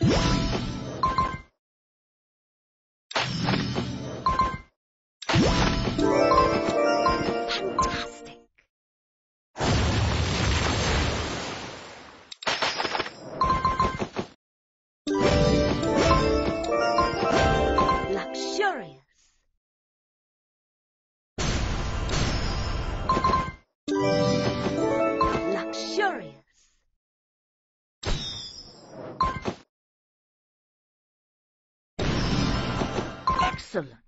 What? Excellent.